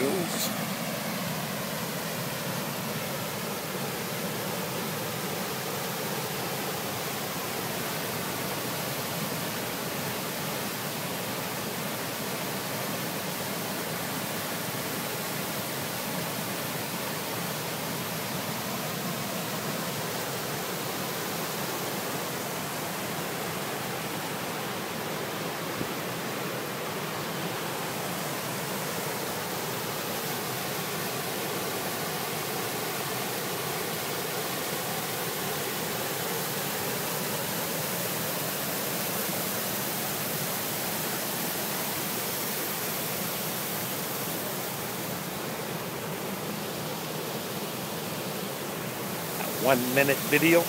goes. One minute video